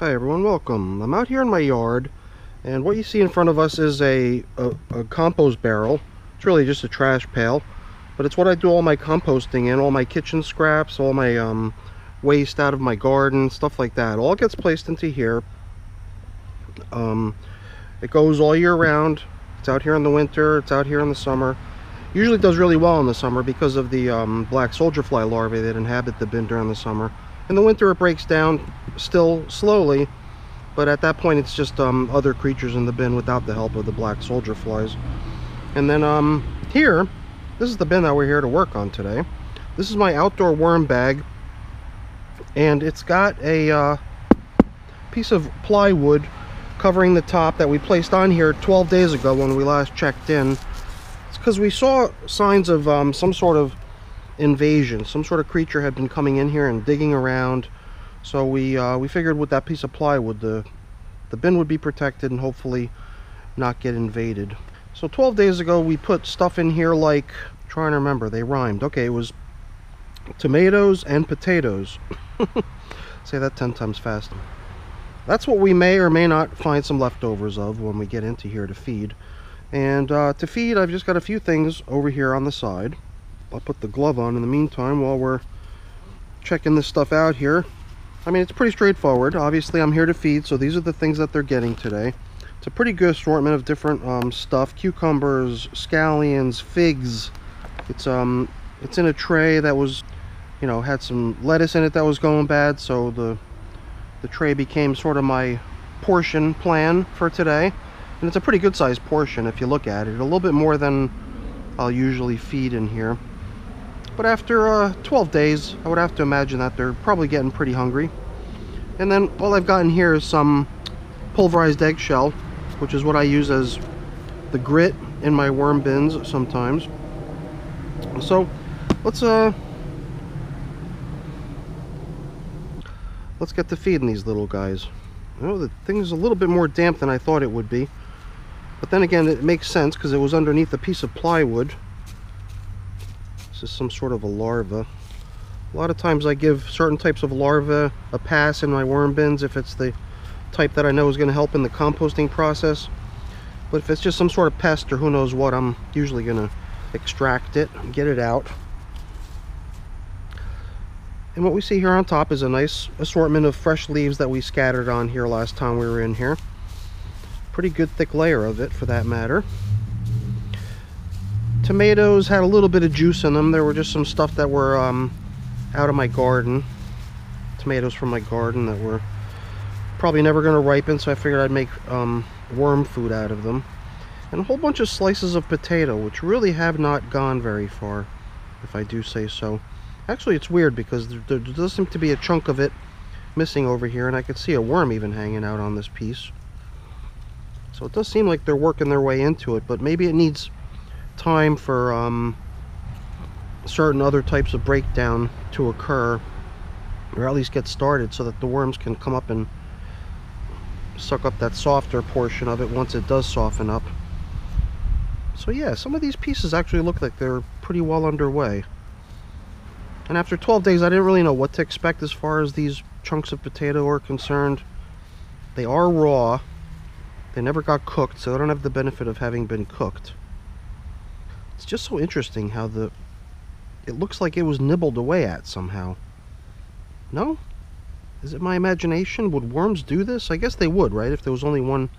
Hi everyone, welcome. I'm out here in my yard and what you see in front of us is a, a, a, compost barrel. It's really just a trash pail, but it's what I do all my composting in, all my kitchen scraps, all my um, waste out of my garden, stuff like that. All gets placed into here. Um, it goes all year round. It's out here in the winter, it's out here in the summer. Usually does really well in the summer because of the um, black soldier fly larvae that inhabit the bin during the summer. In the winter it breaks down still slowly, but at that point it's just um, other creatures in the bin without the help of the black soldier flies. And then um, here, this is the bin that we're here to work on today. This is my outdoor worm bag, and it's got a uh, piece of plywood covering the top that we placed on here 12 days ago when we last checked in. It's because we saw signs of um, some sort of invasion. Some sort of creature had been coming in here and digging around. So we uh, we figured with that piece of plywood, the the bin would be protected and hopefully not get invaded. So 12 days ago, we put stuff in here like, trying to remember, they rhymed. Okay, it was tomatoes and potatoes. Say that 10 times fast. That's what we may or may not find some leftovers of when we get into here to feed. And uh, to feed, I've just got a few things over here on the side. I'll put the glove on in the meantime while we're checking this stuff out here. I mean, it's pretty straightforward. Obviously, I'm here to feed, so these are the things that they're getting today. It's a pretty good assortment of different um, stuff. Cucumbers, scallions, figs. It's um, it's in a tray that was, you know, had some lettuce in it that was going bad, so the the tray became sort of my portion plan for today. And it's a pretty good sized portion if you look at it. A little bit more than I'll usually feed in here. But after uh, 12 days, I would have to imagine that they're probably getting pretty hungry. And then all I've gotten here is some pulverized eggshell, which is what I use as the grit in my worm bins sometimes. So let's uh let's get to feeding these little guys. Oh, the thing's a little bit more damp than I thought it would be. But then again, it makes sense because it was underneath a piece of plywood. This is some sort of a larva. A lot of times I give certain types of larvae a pass in my worm bins if it's the type that I know is going to help in the composting process. But if it's just some sort of pest or who knows what, I'm usually going to extract it get it out. And what we see here on top is a nice assortment of fresh leaves that we scattered on here last time we were in here. Pretty good thick layer of it for that matter tomatoes had a little bit of juice in them. There were just some stuff that were um, out of my garden. Tomatoes from my garden that were probably never going to ripen, so I figured I'd make um, worm food out of them. And a whole bunch of slices of potato, which really have not gone very far, if I do say so. Actually, it's weird because there, there does seem to be a chunk of it missing over here, and I could see a worm even hanging out on this piece. So it does seem like they're working their way into it, but maybe it needs time for um, certain other types of breakdown to occur or at least get started so that the worms can come up and suck up that softer portion of it once it does soften up. So yeah some of these pieces actually look like they're pretty well underway. And after 12 days I didn't really know what to expect as far as these chunks of potato are concerned. They are raw. They never got cooked so they don't have the benefit of having been cooked it's just so interesting how the it looks like it was nibbled away at somehow. No? Is it my imagination? Would worms do this? I guess they would, right? If there was only one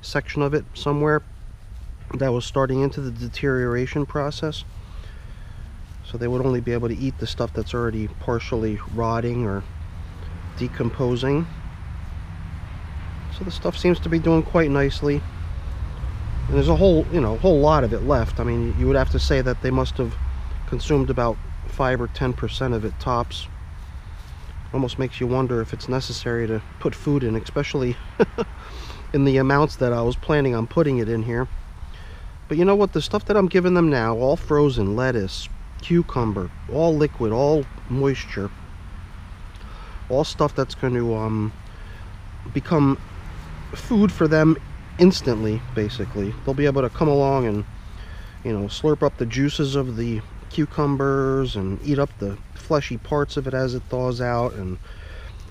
section of it somewhere that was starting into the deterioration process. So they would only be able to eat the stuff that's already partially rotting or decomposing. So the stuff seems to be doing quite nicely. And there's a whole, you know, whole lot of it left. I mean, you would have to say that they must have consumed about 5 or 10% of it tops. Almost makes you wonder if it's necessary to put food in, especially in the amounts that I was planning on putting it in here. But you know what? The stuff that I'm giving them now, all frozen, lettuce, cucumber, all liquid, all moisture, all stuff that's going to um, become food for them instantly basically they'll be able to come along and you know slurp up the juices of the cucumbers and eat up the fleshy parts of it as it thaws out and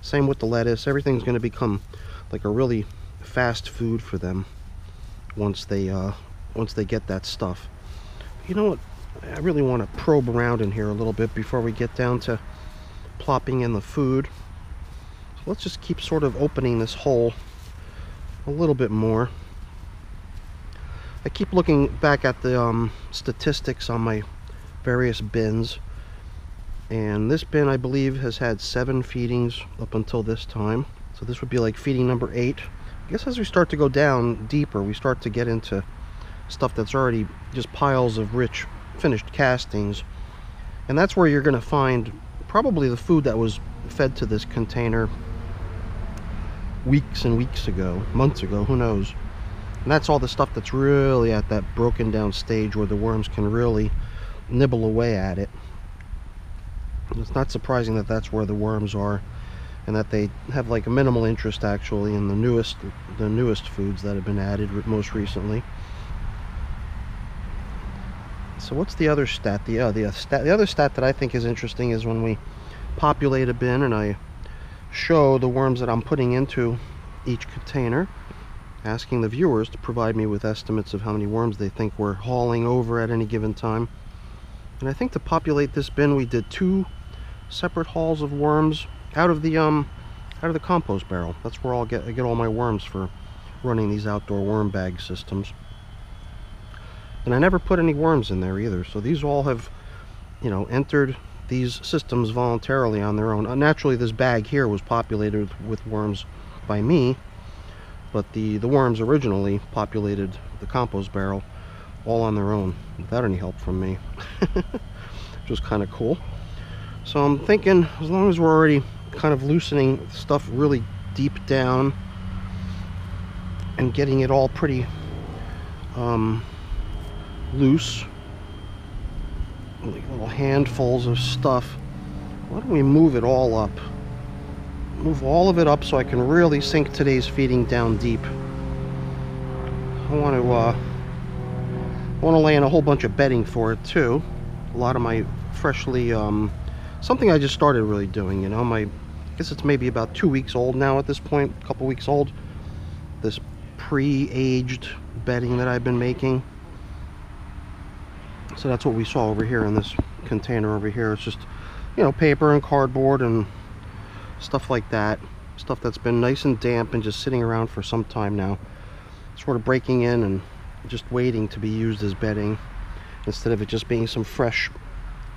Same with the lettuce. Everything's going to become like a really fast food for them once they uh, once they get that stuff. You know what? I really want to probe around in here a little bit before we get down to plopping in the food. So let's just keep sort of opening this hole a little bit more. I keep looking back at the um, statistics on my various bins and this bin I believe has had seven feedings up until this time. So this would be like feeding number eight. I guess as we start to go down deeper we start to get into stuff that's already just piles of rich finished castings. And that's where you're going to find probably the food that was fed to this container weeks and weeks ago months ago who knows and that's all the stuff that's really at that broken down stage where the worms can really nibble away at it. It's not surprising that that's where the worms are and that they have like a minimal interest actually in the newest the newest foods that have been added most recently. So what's the other stat? The, uh, the, uh, stat, the other stat that I think is interesting is when we populate a bin and I show the worms that I'm putting into each container asking the viewers to provide me with estimates of how many worms they think we're hauling over at any given time. And I think to populate this bin we did two separate hauls of worms out of the um out of the compost barrel. That's where I'll get I get all my worms for running these outdoor worm bag systems. And I never put any worms in there either. So these all have, you know, entered these systems voluntarily on their own. Uh, naturally, this bag here was populated with worms by me, but the, the worms originally populated the compost barrel all on their own without any help from me which was kind of cool so I'm thinking as long as we're already kind of loosening stuff really deep down and getting it all pretty um, loose little handfuls of stuff why don't we move it all up move all of it up so I can really sink today's feeding down deep I want to uh, want to lay in a whole bunch of bedding for it too. A lot of my freshly, um, something I just started really doing, you know, my, I guess it's maybe about two weeks old now at this point, a couple weeks old. This pre-aged bedding that I've been making. So that's what we saw over here in this container over here. It's just, you know, paper and cardboard and stuff like that. Stuff that's been nice and damp and just sitting around for some time now. Sort of breaking in and just waiting to be used as bedding instead of it just being some fresh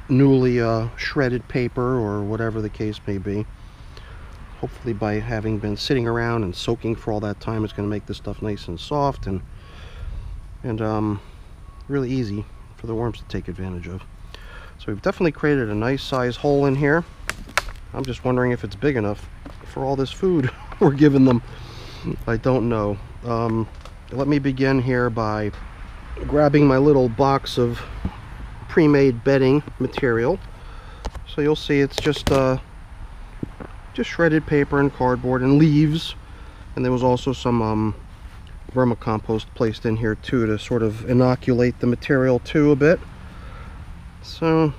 newly uh, shredded paper or whatever the case may be hopefully by having been sitting around and soaking for all that time it's going to make this stuff nice and soft and and um, really easy for the worms to take advantage of so we've definitely created a nice size hole in here I'm just wondering if it's big enough for all this food we're giving them I don't know um, let me begin here by grabbing my little box of pre-made bedding material. So you'll see it's just uh, just shredded paper and cardboard and leaves. And there was also some um, vermicompost placed in here too to sort of inoculate the material too a bit. So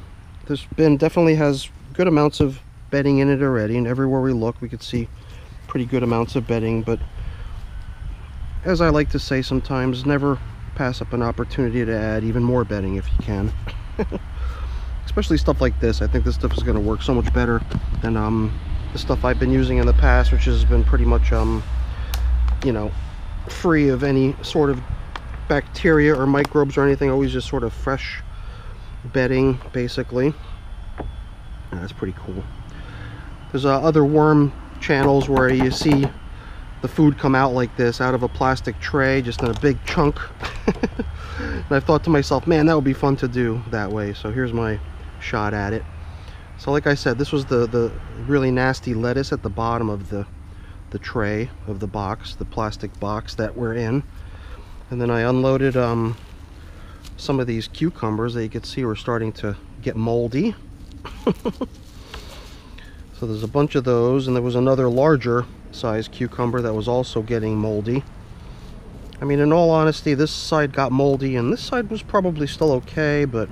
this bin definitely has good amounts of bedding in it already and everywhere we look we could see pretty good amounts of bedding but as I like to say sometimes, never pass up an opportunity to add even more bedding if you can. Especially stuff like this. I think this stuff is going to work so much better than um, the stuff I've been using in the past, which has been pretty much, um, you know, free of any sort of bacteria or microbes or anything. Always just sort of fresh bedding, basically. that's pretty cool. There's uh, other worm channels where you see the food come out like this out of a plastic tray just in a big chunk and I thought to myself man that would be fun to do that way so here's my shot at it so like I said this was the the really nasty lettuce at the bottom of the the tray of the box the plastic box that we're in and then I unloaded um, some of these cucumbers that you can see were starting to get moldy so there's a bunch of those and there was another larger size cucumber that was also getting moldy. I mean, in all honesty, this side got moldy and this side was probably still okay, but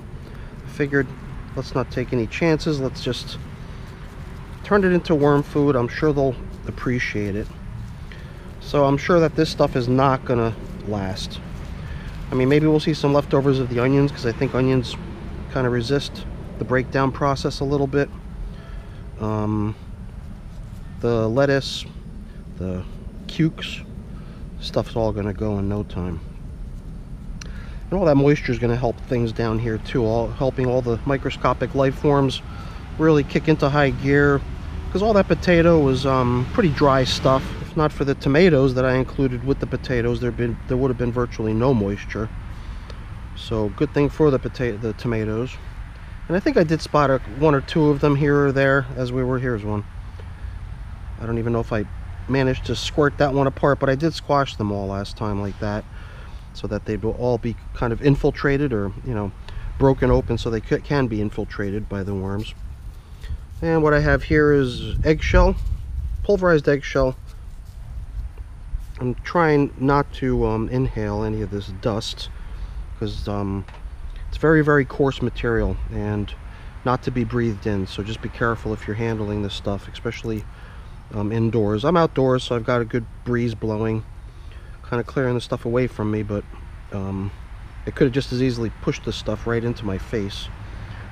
I figured let's not take any chances. Let's just turn it into worm food. I'm sure they'll appreciate it. So I'm sure that this stuff is not gonna last. I mean, maybe we'll see some leftovers of the onions because I think onions kind of resist the breakdown process a little bit. Um, the lettuce, the cukes, stuff's all gonna go in no time. And all that moisture is gonna help things down here too, all helping all the microscopic life forms really kick into high gear because all that potato was um, pretty dry stuff. If not for the tomatoes that I included with the potatoes, there been there would have been virtually no moisture. So good thing for the potato, the tomatoes. And I think I did spot a, one or two of them here or there as we were. Here's one. I don't even know if I managed to squirt that one apart, but I did squash them all last time like that so that they'd all be kind of infiltrated or, you know, broken open so they can be infiltrated by the worms. And what I have here is eggshell, pulverized eggshell. I'm trying not to um, inhale any of this dust because um, it's very, very coarse material and not to be breathed in. So just be careful if you're handling this stuff, especially um, indoors. I'm outdoors, so I've got a good breeze blowing, kind of clearing the stuff away from me, but um, it could have just as easily pushed the stuff right into my face,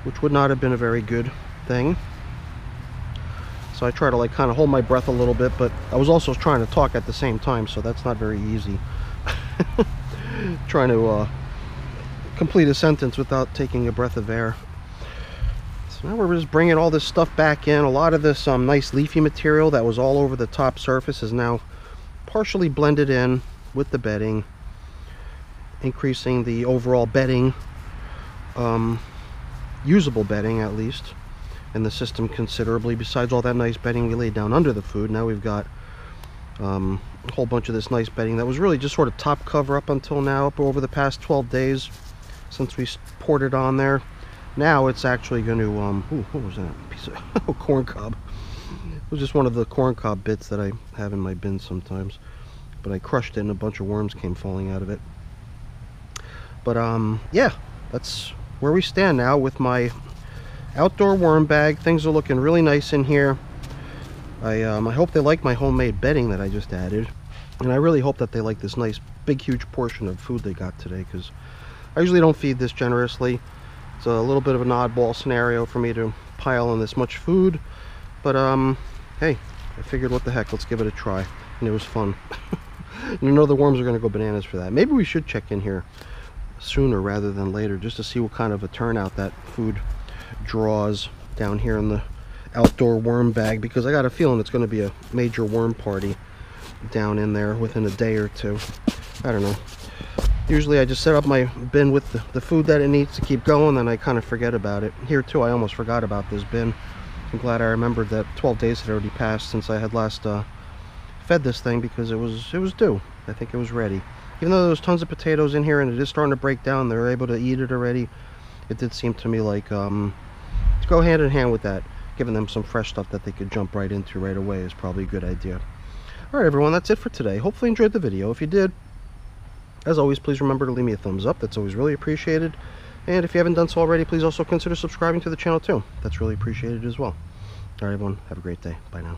which would not have been a very good thing. So I try to like kind of hold my breath a little bit, but I was also trying to talk at the same time, so that's not very easy. trying to uh, complete a sentence without taking a breath of air. So now we're just bringing all this stuff back in. A lot of this um, nice leafy material that was all over the top surface is now partially blended in with the bedding, increasing the overall bedding, um, usable bedding at least in the system considerably. Besides all that nice bedding we laid down under the food, now we've got um, a whole bunch of this nice bedding that was really just sort of top cover up until now, up over the past 12 days since we poured it on there. Now it's actually going to, um, ooh, what was that? Piece of oh, corn cob. It was just one of the corn cob bits that I have in my bin sometimes. But I crushed it and a bunch of worms came falling out of it. But um, yeah, that's where we stand now with my outdoor worm bag. Things are looking really nice in here. I, um, I hope they like my homemade bedding that I just added. And I really hope that they like this nice, big, huge portion of food they got today because I usually don't feed this generously. It's a little bit of an oddball scenario for me to pile in this much food. But, um, hey, I figured what the heck, let's give it a try. And it was fun. I know the worms are going to go bananas for that. Maybe we should check in here sooner rather than later just to see what kind of a turnout that food draws down here in the outdoor worm bag because I got a feeling it's going to be a major worm party down in there within a day or two. I don't know. Usually I just set up my bin with the, the food that it needs to keep going and I kind of forget about it. Here too I almost forgot about this bin. I'm glad I remembered that 12 days had already passed since I had last uh, fed this thing because it was it was due. I think it was ready. Even though there was tons of potatoes in here and it is starting to break down, they're able to eat it already. It did seem to me like um, to go hand in hand with that giving them some fresh stuff that they could jump right into right away is probably a good idea. All right everyone that's it for today. Hopefully enjoyed the video. If you did as always please remember to leave me a thumbs up. That's always really appreciated. And if you haven't done so already please also consider subscribing to the channel too. That's really appreciated as well. All right everyone have a great day. Bye now